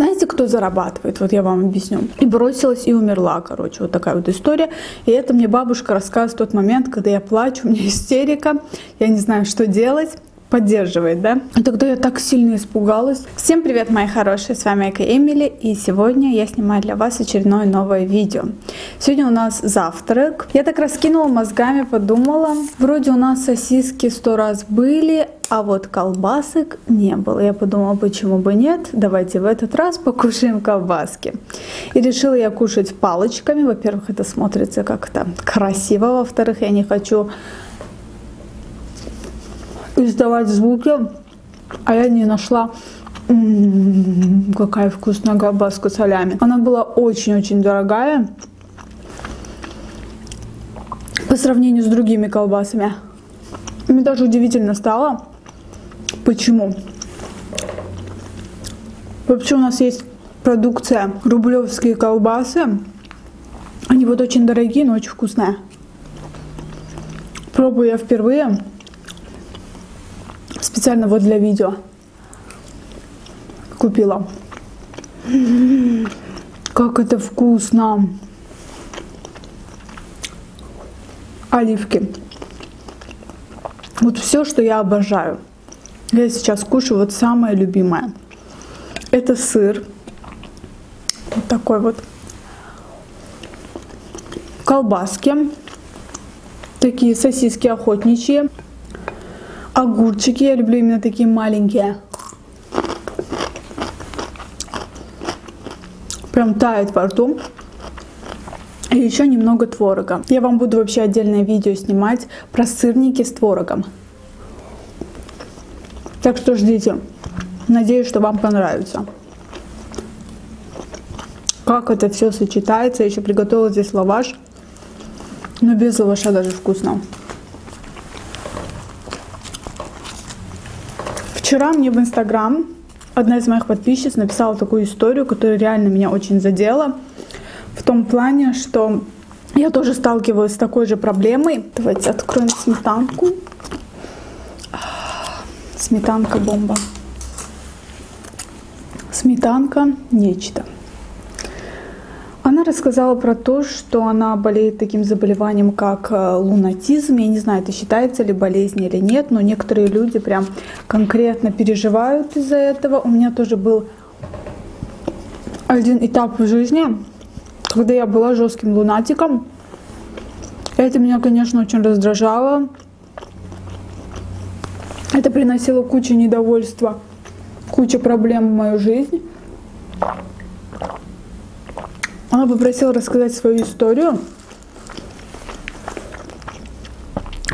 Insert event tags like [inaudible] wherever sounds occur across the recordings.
Знаете, кто зарабатывает? Вот я вам объясню. И бросилась, и умерла, короче, вот такая вот история. И это мне бабушка рассказывает в тот момент, когда я плачу, [laughs] у меня истерика, я не знаю, что делать поддерживает, да? И тогда я так сильно испугалась. Всем привет, мои хорошие, с вами Эка Эмили, и сегодня я снимаю для вас очередное новое видео. Сегодня у нас завтрак. Я так раскинула мозгами, подумала, вроде у нас сосиски сто раз были, а вот колбасок не было. Я подумала, почему бы нет, давайте в этот раз покушаем колбаски. И решила я кушать палочками. Во-первых, это смотрится как-то красиво, во-вторых, я не хочу издавать звуки, а я не нашла М-м-м, какая вкусная колбаска солями. Она была очень-очень дорогая по сравнению с другими колбасами. Мне даже удивительно стало, почему. Вообще у нас есть продукция рублевские колбасы. Они вот очень дорогие, но очень вкусные. Пробую я впервые специально вот для видео купила. Как это вкусно! Оливки. Вот все, что я обожаю. Я сейчас кушаю вот самое любимое. Это сыр. Вот такой вот. Колбаски. Такие сосиски охотничьи. Огурчики, я люблю именно такие маленькие. Прям тает во рту. И еще немного творога. Я вам буду вообще отдельное видео снимать про сырники с творогом. Так что ждите. Надеюсь, что вам понравится. Как это все сочетается. Я еще приготовила здесь лаваш. Но без лаваша даже вкусно. Вчера мне в Инстаграм одна из моих подписчиц написала такую историю, которая реально меня очень задела. В том плане, что я тоже сталкивалась с такой же проблемой. Давайте откроем сметанку. Сметанка бомба. Сметанка нечто. Она рассказала про то, что она болеет таким заболеванием, как э, лунатизм. Я не знаю, это считается ли болезнь или нет, но некоторые люди прям конкретно переживают из-за этого. У меня тоже был один этап в жизни, когда я была жестким лунатиком. Это меня, конечно, очень раздражало. Это приносило кучу недовольства, кучу проблем в мою жизнь. Она попросила рассказать свою историю,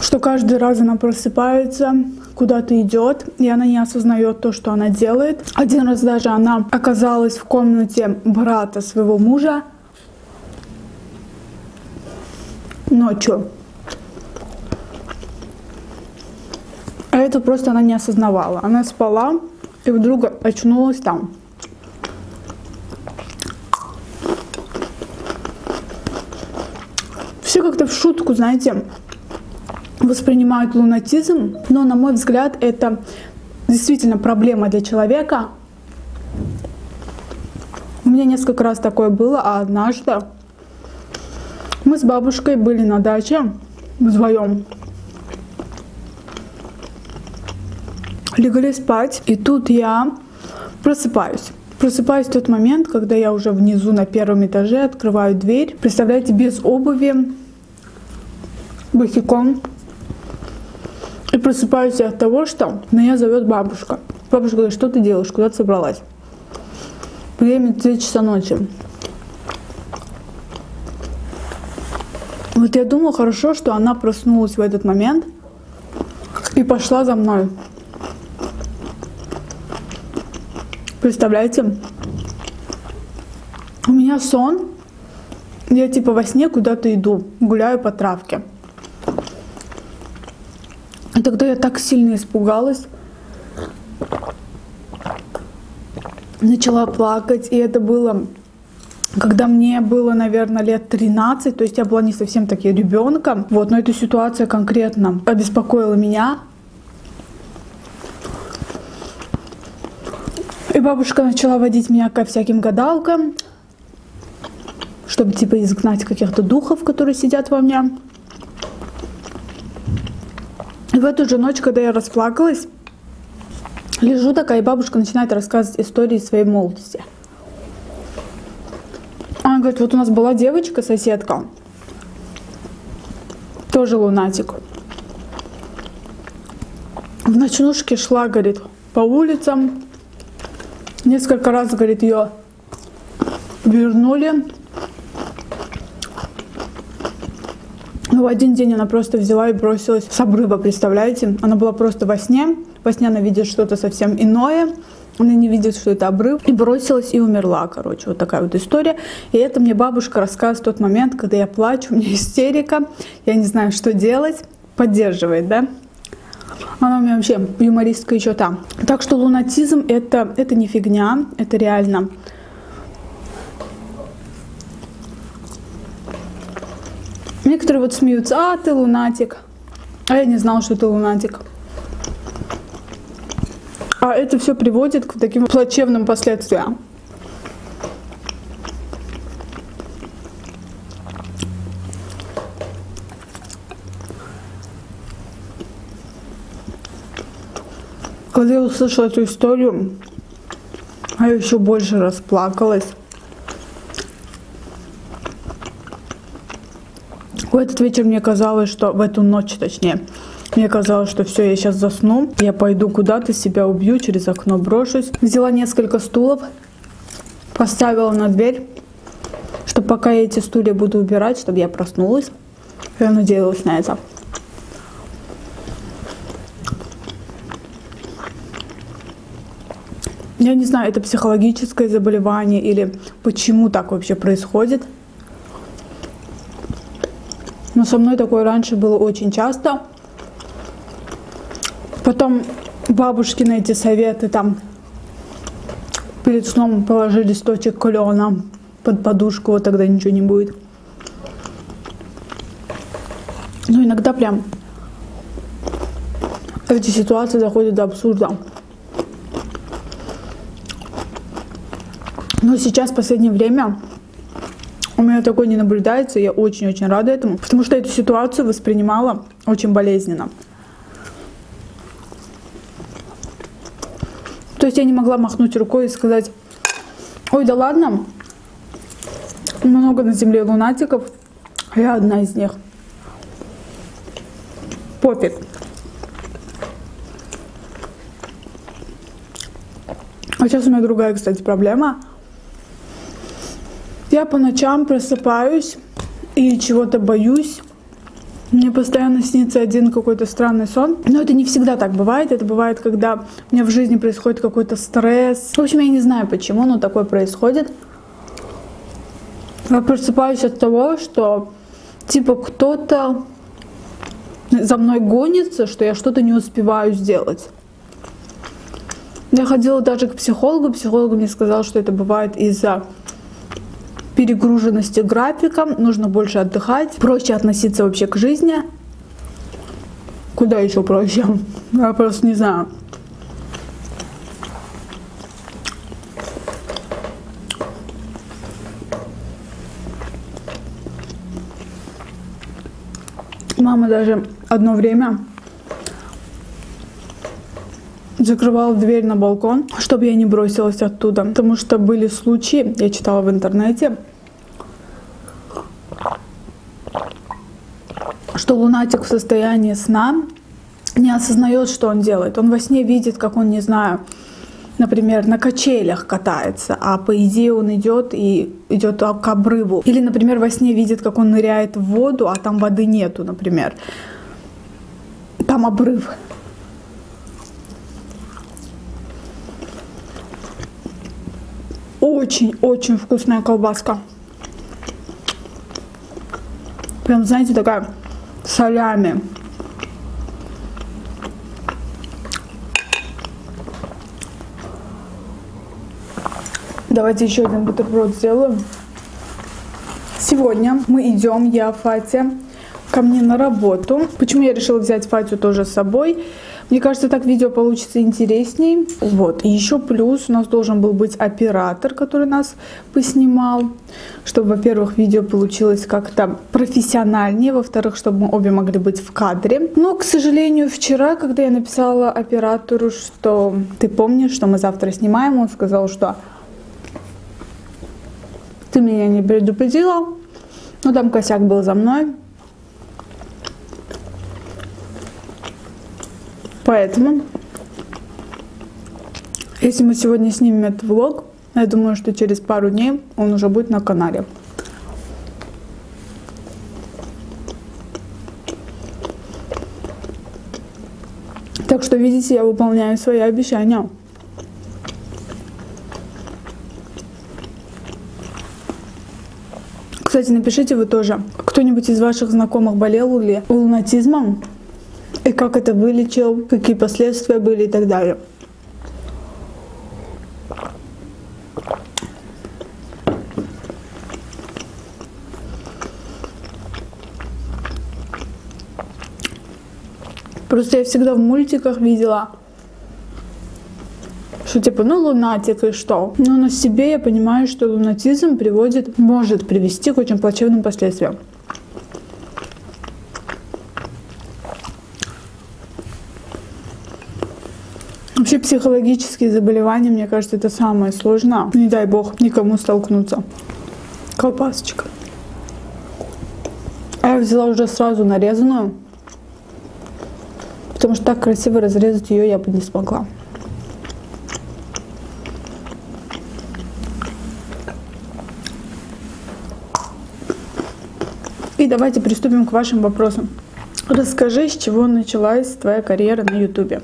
что каждый раз она просыпается, куда-то идет, и она не осознает то, что она делает. Один раз даже она оказалась в комнате брата своего мужа ночью. Это просто она не осознавала. Она спала и вдруг очнулась там. Все как-то в шутку, знаете, воспринимают лунатизм, но, на мой взгляд, это действительно проблема для человека. У меня несколько раз такое было, а однажды мы с бабушкой были на даче вдвоем. Легли спать, и тут я просыпаюсь. Просыпаюсь в тот момент, когда я уже внизу на первом этаже открываю дверь. Представляете, без обуви, босиком. И просыпаюсь от того, что меня зовет бабушка. Бабушка говорит, что ты делаешь, куда ты собралась? Время 3 часа ночи. Вот я думала, хорошо, что она проснулась в этот момент и пошла за мной. Представляете? У меня сон. Я типа во сне куда-то иду, гуляю по травке. И тогда я так сильно испугалась. Начала плакать, и это было когда мне было, наверное, лет 13, то есть я была не совсем таки ребенком, вот, но эта ситуация конкретно обеспокоила меня. Бабушка начала водить меня ко всяким гадалкам, чтобы типа изгнать каких-то духов, которые сидят во мне. И в эту же ночь, когда я расплакалась, лежу такая, и бабушка начинает рассказывать истории своей молодости. Она говорит, вот у нас была девочка, соседка, тоже лунатик. В ночнушке шла, говорит, по улицам. Несколько раз, говорит, ее вернули. Но в один день она просто взяла и бросилась с обрыва, представляете? Она была просто во сне. Во сне она видит что-то совсем иное. Она не видит, что это обрыв. И бросилась и умерла, короче. Вот такая вот история. И это мне бабушка рассказывает в тот момент, когда я плачу, [laughs] у меня истерика. Я не знаю, что делать. Поддерживает, да? Она у меня вообще юмористка еще там. Так что лунатизм это, это не фигня, это реально Некоторые вот смеются, а ты лунатик. А я не знала, что ты лунатик. А это все приводит к таким плачевным последствиям. Когда я услышала эту историю, я еще больше расплакалась. В этот вечер мне казалось, что в эту ночь, точнее, мне казалось, что все, я сейчас засну, я пойду куда-то, себя убью, через окно брошусь. Взяла несколько стулов, поставила на дверь, что пока я эти стулья буду убирать, чтобы я проснулась. Я надеялась на это. Я не знаю, это психологическое заболевание или почему так вообще происходит. Но со мной такое раньше было очень часто. Потом бабушкины эти советы там перед сном положи листочек клена под подушку, вот тогда ничего не будет. Ну, иногда прям эти ситуации доходят до абсурда. Но сейчас, в последнее время, у меня такое не наблюдается, я очень-очень рада этому, потому что эту ситуацию воспринимала очень болезненно. То есть я не могла махнуть рукой и сказать, ой, да ладно, много на земле лунатиков, я одна из них. Пофиг. А сейчас у меня другая, кстати, проблема – я по ночам просыпаюсь и чего-то боюсь. Мне постоянно снится один какой-то странный сон. Но это не всегда так бывает. Это бывает, когда у меня в жизни происходит какой-то стресс. В общем, я не знаю почему, но такое происходит. Я просыпаюсь от того, что типа кто-то за мной гонится, что я что-то не успеваю сделать. Я ходила даже к психологу. Психолог мне сказал, что это бывает из-за перегруженности графиком, нужно больше отдыхать, проще относиться вообще к жизни. Куда еще проще? [laughs] Я просто не знаю. Мама даже одно время закрывала дверь на балкон, чтобы я не бросилась оттуда. Потому что были случаи, я читала в интернете, что лунатик в состоянии сна не осознает, что он делает. Он во сне видит, как он, не знаю, например, на качелях катается, а по идее он идет и идет к обрыву. Или, например, во сне видит, как он ныряет в воду, а там воды нету, например. Там обрыв. Очень-очень вкусная колбаска. Прям, знаете, такая солями. Давайте еще один бутерброд сделаем. Сегодня мы идем, я, Фатя, ко мне на работу. Почему я решила взять Фатю тоже с собой? Мне кажется, так видео получится интересней. Вот. И еще плюс у нас должен был быть оператор, который нас поснимал. Чтобы, во-первых, видео получилось как-то профессиональнее. Во-вторых, чтобы мы обе могли быть в кадре. Но, к сожалению, вчера, когда я написала оператору, что ты помнишь, что мы завтра снимаем, он сказал, что ты меня не предупредила. Ну, там косяк был за мной. Поэтому, если мы сегодня снимем этот влог, я думаю, что через пару дней он уже будет на канале. Так что, видите, я выполняю свои обещания. Кстати, напишите вы тоже, кто-нибудь из ваших знакомых болел ли лунатизмом? И как это вылечил, какие последствия были и так далее. Просто я всегда в мультиках видела, что типа, ну, лунатик и что? Но на себе я понимаю, что лунатизм приводит, может привести к очень плачевным последствиям. Психологические заболевания, мне кажется, это самое сложное. Не дай бог никому столкнуться. Колпасочка. А я взяла уже сразу нарезанную, потому что так красиво разрезать ее я бы не смогла. И давайте приступим к вашим вопросам. Расскажи, с чего началась твоя карьера на YouTube.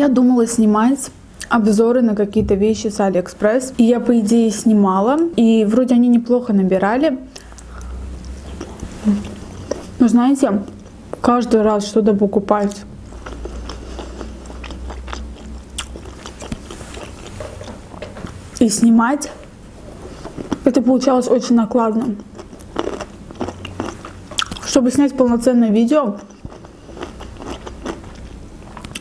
Я думала снимать обзоры на какие-то вещи с Алиэкспресс. И я, по идее, снимала. И вроде они неплохо набирали. Но знаете, каждый раз что-то покупать и снимать это получалось очень накладно. Чтобы снять полноценное видео,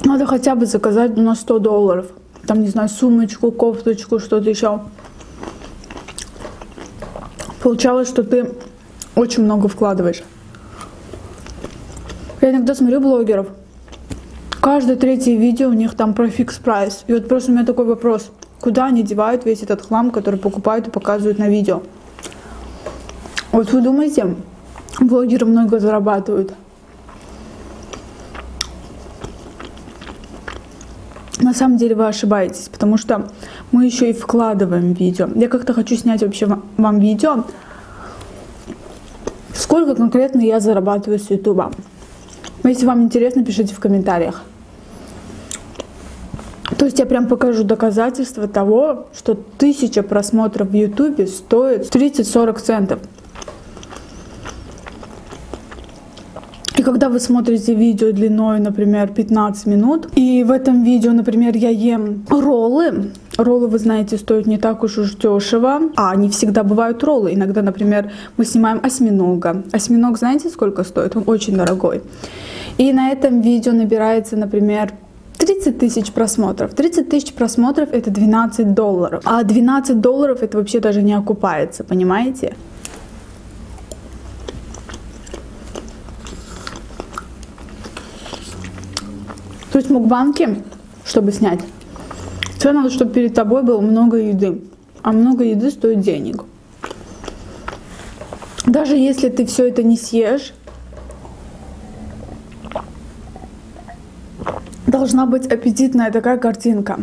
надо хотя бы заказать на 100 долларов. Там, не знаю, сумочку, кофточку, что-то еще. Получалось, что ты очень много вкладываешь. Я иногда смотрю блогеров. Каждое третье видео у них там про фикс прайс. И вот просто у меня такой вопрос. Куда они девают весь этот хлам, который покупают и показывают на видео? Вот вы думаете, блогеры много зарабатывают? На самом деле вы ошибаетесь, потому что мы еще и вкладываем видео. Я как-то хочу снять вообще вам видео, сколько конкретно я зарабатываю с YouTube. Если вам интересно, пишите в комментариях. То есть я прям покажу доказательства того, что тысяча просмотров в YouTube стоит 30-40 центов. Когда вы смотрите видео длиной, например, 15 минут, и в этом видео, например, я ем роллы, Роллы, вы знаете, стоят не так уж уж дешево, а они всегда бывают роллы. Иногда, например, мы снимаем осьминога. Осьминог, знаете, сколько стоит? Он очень дорогой. И на этом видео набирается, например, 30 тысяч просмотров. 30 тысяч просмотров это 12 долларов. А 12 долларов это вообще даже не окупается, понимаете? То есть мукбанки, чтобы снять, тебе надо, чтобы перед тобой было много еды. А много еды стоит денег. Даже если ты все это не съешь, должна быть аппетитная такая картинка.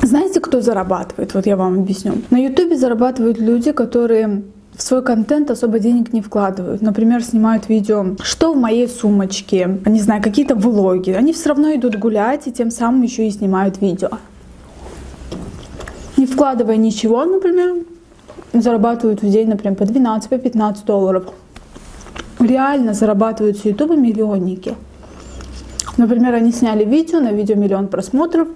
Знаете, кто зарабатывает? Вот я вам объясню. На Ютубе зарабатывают люди, которые в свой контент особо денег не вкладывают. Например, снимают видео, что в моей сумочке, не знаю, какие-то влоги. Они все равно идут гулять и тем самым еще и снимают видео. Не вкладывая ничего, например, зарабатывают в день, например, по 12, по 15 долларов. Реально зарабатывают с Ютуба миллионники. Например, они сняли видео, на видео миллион просмотров,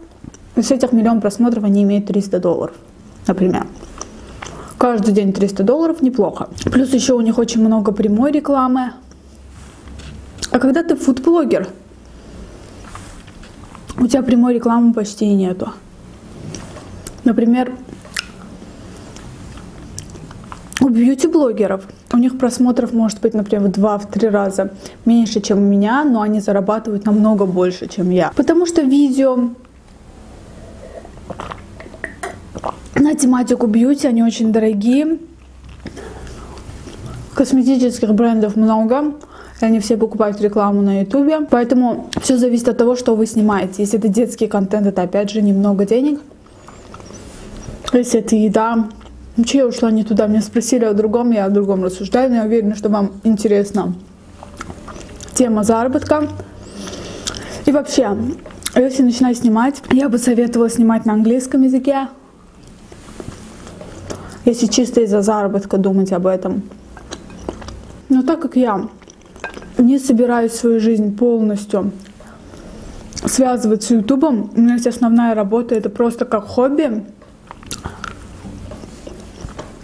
и с этих миллион просмотров они имеют 300 долларов, например. Каждый день 300 долларов неплохо. Плюс еще у них очень много прямой рекламы. А когда ты фудблогер, у тебя прямой рекламы почти нету. Например, у бьюти-блогеров у них просмотров может быть, например, в 2-3 раза меньше, чем у меня, но они зарабатывают намного больше, чем я. Потому что видео на тематику бьюти, они очень дорогие. Косметических брендов много, и они все покупают рекламу на ютубе. Поэтому все зависит от того, что вы снимаете. Если это детский контент, это опять же немного денег. Если это еда, Че я ушла не туда? Меня спросили о другом, я о другом рассуждаю, но я уверена, что вам интересна тема заработка. И вообще, если начинать снимать, я бы советовала снимать на английском языке. Если чисто из-за заработка думать об этом. Но так как я не собираюсь свою жизнь полностью связывать с Ютубом, у меня есть основная работа, это просто как хобби.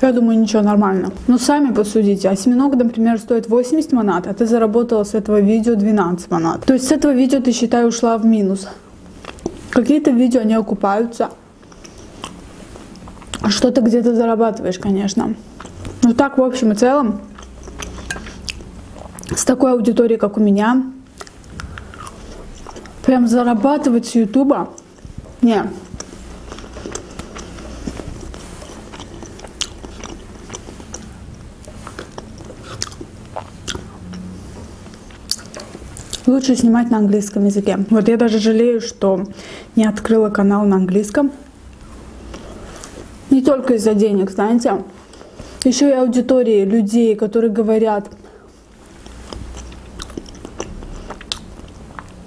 Я думаю, ничего, нормально. Но сами посудите. Осьминог, например, стоит 80 монат, а ты заработала с этого видео 12 монат. То есть с этого видео ты, считай, ушла в минус. Какие-то видео не окупаются. Что-то где-то зарабатываешь, конечно. Но так, в общем и целом, с такой аудиторией, как у меня, прям зарабатывать с Ютуба, не, Лучше снимать на английском языке. Вот я даже жалею, что не открыла канал на английском. Не только из-за денег, знаете. Еще и аудитории людей, которые говорят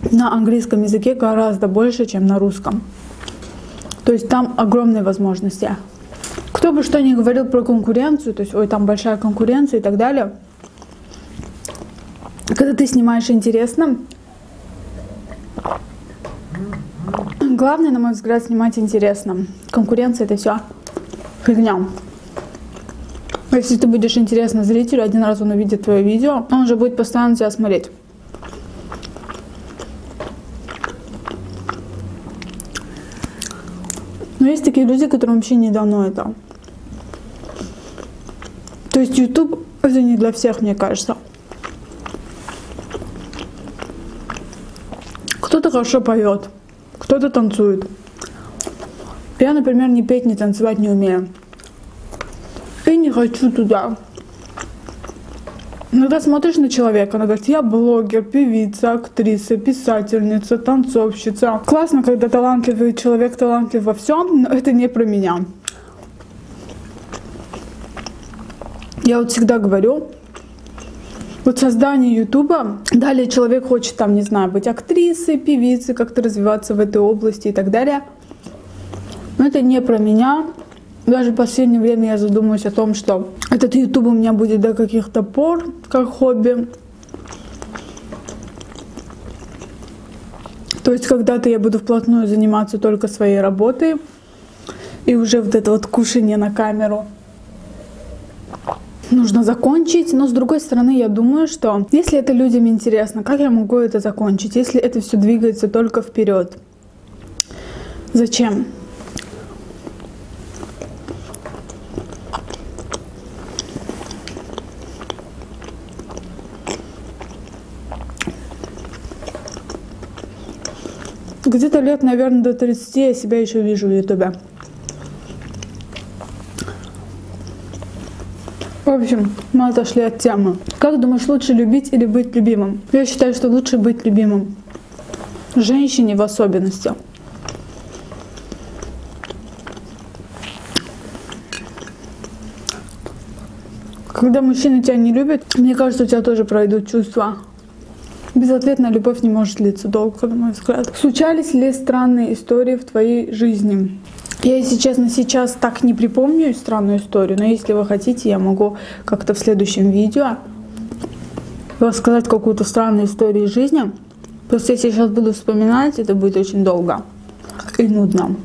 на английском языке гораздо больше, чем на русском. То есть там огромные возможности. Кто бы что ни говорил про конкуренцию, то есть ой, там большая конкуренция и так далее – когда ты снимаешь интересно, главное, на мой взгляд, снимать интересно. Конкуренция это все фигня. Если ты будешь интересно зрителю, один раз он увидит твое видео, он уже будет постоянно тебя смотреть. Но есть такие люди, которым вообще не дано это. То есть YouTube это не для всех, мне кажется. Кто-то хорошо поет, кто-то танцует. Я, например, ни петь, ни танцевать не умею. И не хочу туда. Иногда смотришь на человека, она говорит, я блогер, певица, актриса, писательница, танцовщица. Классно, когда талантливый человек талантлив во всем, но это не про меня. Я вот всегда говорю, вот создание Ютуба, далее человек хочет там, не знаю, быть актрисой, певицей, как-то развиваться в этой области и так далее. Но это не про меня. Даже в последнее время я задумываюсь о том, что этот Ютуб у меня будет до каких-то пор, как хобби. То есть когда-то я буду вплотную заниматься только своей работой. И уже вот это вот кушание на камеру нужно закончить. Но с другой стороны, я думаю, что если это людям интересно, как я могу это закончить, если это все двигается только вперед? Зачем? Где-то лет, наверное, до 30 я себя еще вижу в Ютубе. В общем, мы отошли от темы. Как думаешь, лучше любить или быть любимым? Я считаю, что лучше быть любимым. Женщине в особенности. Когда мужчина тебя не любит, мне кажется, у тебя тоже пройдут чувства. Безответная любовь не может длиться долго, на мой взгляд. Случались ли странные истории в твоей жизни? Я, если честно, сейчас так не припомню странную историю, но если вы хотите, я могу как-то в следующем видео рассказать какую-то странную историю из жизни. Просто если я сейчас буду вспоминать, это будет очень долго и нудно.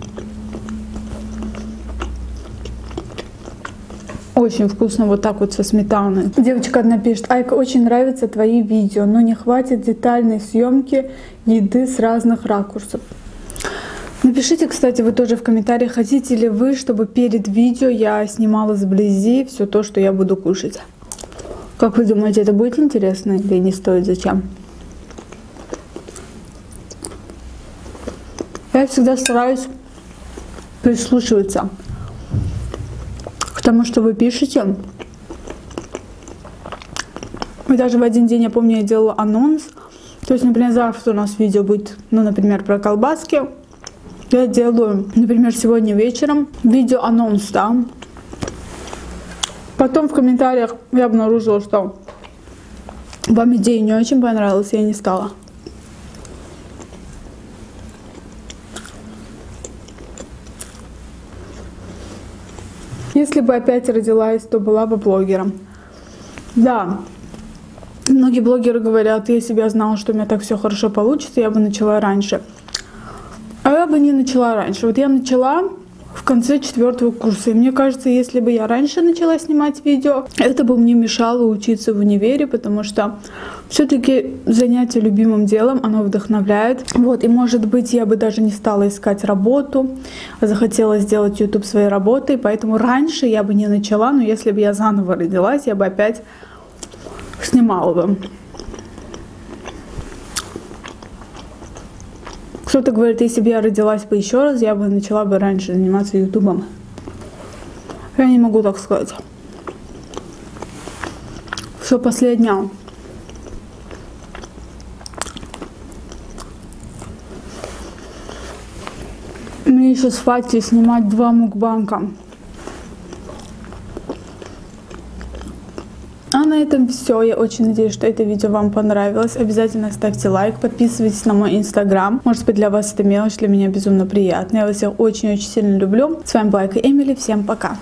Очень вкусно, вот так вот со сметаной. Девочка одна пишет, Айка, очень нравятся твои видео, но не хватит детальной съемки еды с разных ракурсов. Напишите, кстати, вы тоже в комментариях, хотите ли вы, чтобы перед видео я снимала сблизи все то, что я буду кушать. Как вы думаете, это будет интересно или не стоит? Зачем? Я всегда стараюсь прислушиваться к тому, что вы пишете. И даже в один день, я помню, я делала анонс. То есть, например, завтра у нас видео будет, ну, например, про колбаски. Я делаю, например, сегодня вечером видео анонс, да. Потом в комментариях я обнаружила, что вам идея не очень понравилась, я не стала. Если бы опять родилась, то была бы блогером. Да, многие блогеры говорят, если бы я знала, что у меня так все хорошо получится, я бы начала раньше. А я бы не начала раньше. Вот я начала в конце четвертого курса. И мне кажется, если бы я раньше начала снимать видео, это бы мне мешало учиться в универе, потому что все-таки занятие любимым делом, оно вдохновляет. Вот, и может быть, я бы даже не стала искать работу, а захотела сделать YouTube своей работой, поэтому раньше я бы не начала, но если бы я заново родилась, я бы опять снимала бы. Кто-то говорит, если бы я родилась бы еще раз, я бы начала бы раньше заниматься ютубом. Я не могу так сказать. Все последнее. Мне еще с Фати снимать два мукбанка. А на этом все. Я очень надеюсь, что это видео вам понравилось. Обязательно ставьте лайк, подписывайтесь на мой инстаграм. Может быть для вас это мелочь, для меня безумно приятно. Я вас всех очень-очень сильно люблю. С вами была Эмили. Всем пока.